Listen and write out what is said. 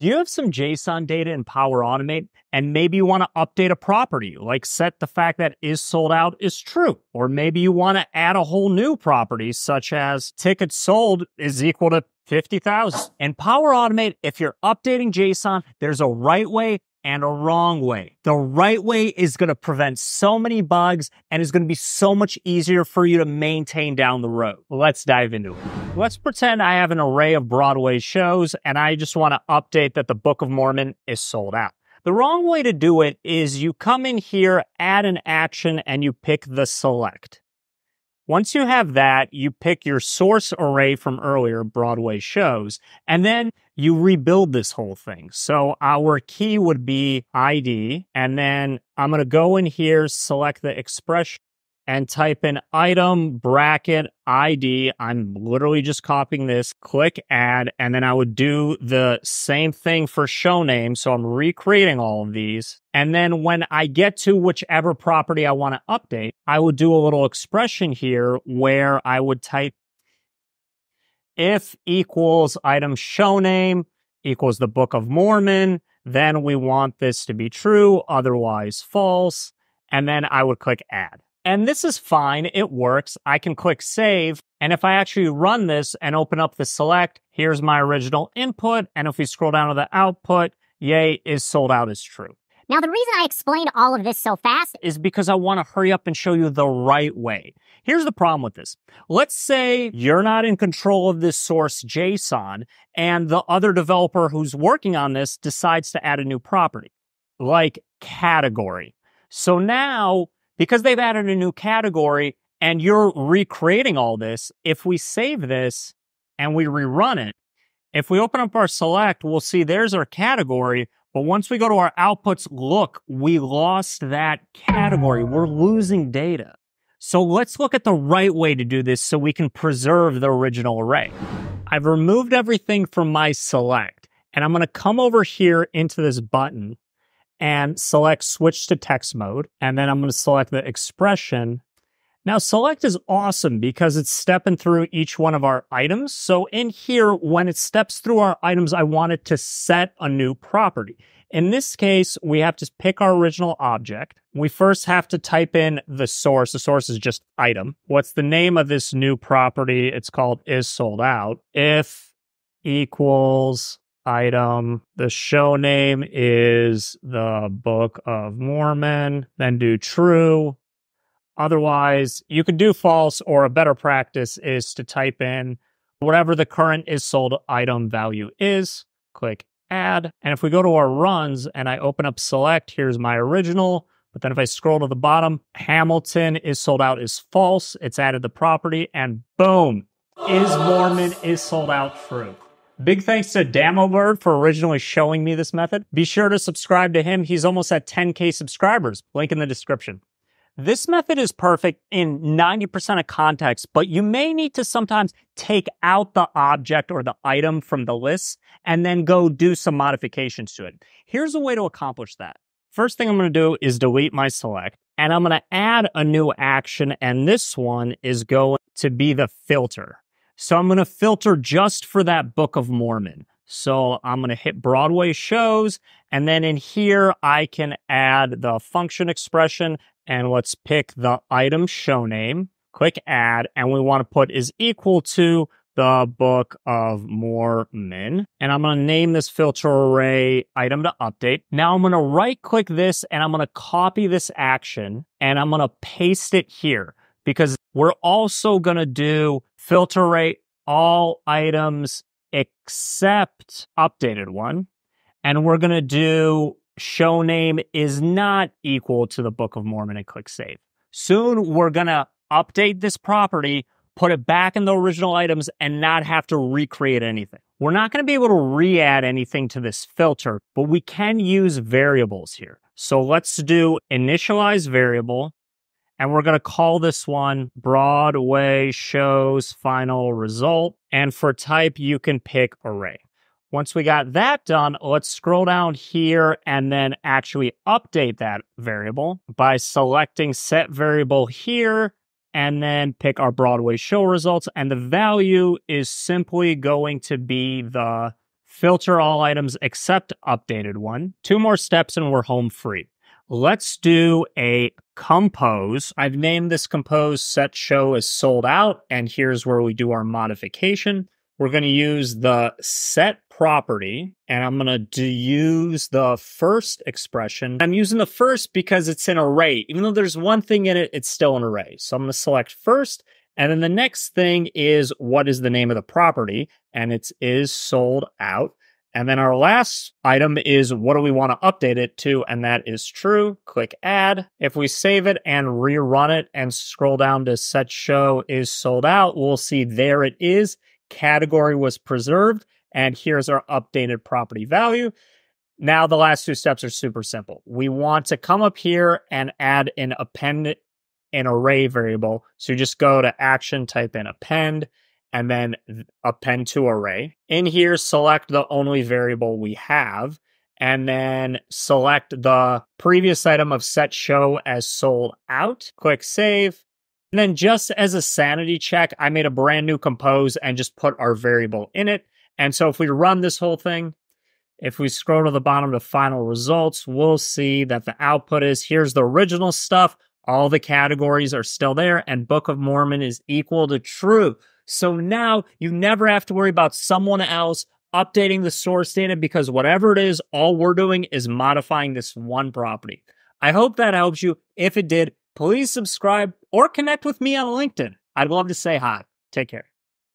Do you have some JSON data in Power Automate and maybe you want to update a property, like set the fact that is sold out is true? Or maybe you want to add a whole new property, such as tickets sold is equal to 50,000. In Power Automate, if you're updating JSON, there's a right way and a wrong way. The right way is going to prevent so many bugs and is going to be so much easier for you to maintain down the road. Let's dive into it. Let's pretend I have an array of Broadway shows and I just want to update that the Book of Mormon is sold out. The wrong way to do it is you come in here, add an action, and you pick the select. Once you have that, you pick your source array from earlier Broadway shows, and then you rebuild this whole thing. So our key would be ID, and then I'm going to go in here, select the expression and type in item bracket ID. I'm literally just copying this, click add, and then I would do the same thing for show name. So I'm recreating all of these. And then when I get to whichever property I want to update, I would do a little expression here where I would type if equals item show name equals the Book of Mormon, then we want this to be true, otherwise false. And then I would click add. And this is fine. It works. I can click save. And if I actually run this and open up the select, here's my original input. And if we scroll down to the output, yay is sold out is true. Now, the reason I explained all of this so fast is because I want to hurry up and show you the right way. Here's the problem with this. Let's say you're not in control of this source JSON and the other developer who's working on this decides to add a new property like category. So now because they've added a new category and you're recreating all this, if we save this and we rerun it, if we open up our select, we'll see there's our category. But once we go to our outputs, look, we lost that category. We're losing data. So let's look at the right way to do this so we can preserve the original array. I've removed everything from my select and I'm going to come over here into this button and select switch to text mode. And then I'm going to select the expression. Now select is awesome because it's stepping through each one of our items. So in here, when it steps through our items, I want it to set a new property. In this case, we have to pick our original object. We first have to type in the source. The source is just item. What's the name of this new property? It's called is sold out. If equals item. The show name is the Book of Mormon. Then do true. Otherwise, you could do false, or a better practice is to type in whatever the current is sold item value is. Click add. And if we go to our runs and I open up select, here's my original. But then if I scroll to the bottom, Hamilton is sold out is false. It's added the property and boom, is Mormon is sold out true. Big thanks to DamoBird for originally showing me this method. Be sure to subscribe to him. He's almost at 10K subscribers. Link in the description. This method is perfect in 90% of contexts, but you may need to sometimes take out the object or the item from the list and then go do some modifications to it. Here's a way to accomplish that. First thing I'm going to do is delete my select and I'm going to add a new action. And this one is going to be the filter. So I'm going to filter just for that Book of Mormon. So I'm going to hit Broadway shows. And then in here, I can add the function expression and let's pick the item show name, click add. And we want to put is equal to the Book of Mormon. And I'm going to name this filter array item to update. Now I'm going to right click this and I'm going to copy this action and I'm going to paste it here because we're also going to do filter array all items except updated one. And we're going to do show name is not equal to the Book of Mormon and click save. Soon we're going to update this property, put it back in the original items and not have to recreate anything. We're not going to be able to re-add anything to this filter, but we can use variables here. So let's do initialize variable and we're going to call this one Broadway Shows Final Result. And for type, you can pick array. Once we got that done, let's scroll down here and then actually update that variable by selecting set variable here and then pick our Broadway show results. And the value is simply going to be the filter all items except updated one. Two more steps and we're home free. Let's do a compose. I've named this compose set show as sold out, and here's where we do our modification. We're going to use the set property, and I'm going to use the first expression. I'm using the first because it's an array. Even though there's one thing in it, it's still an array. So I'm going to select first, and then the next thing is what is the name of the property, and it is is sold out. And then our last item is what do we want to update it to? And that is true. Click add. If we save it and rerun it and scroll down to set show is sold out, we'll see there it is. Category was preserved. And here's our updated property value. Now the last two steps are super simple. We want to come up here and add an append an array variable. So just go to action, type in append, and then append to array. In here, select the only variable we have, and then select the previous item of set show as sold out. Click save. And then just as a sanity check, I made a brand new compose and just put our variable in it. And so if we run this whole thing, if we scroll to the bottom to final results, we'll see that the output is here's the original stuff. All the categories are still there, and Book of Mormon is equal to true. So now you never have to worry about someone else updating the source data because whatever it is, all we're doing is modifying this one property. I hope that helps you. If it did, please subscribe or connect with me on LinkedIn. I'd love to say hi. Take care.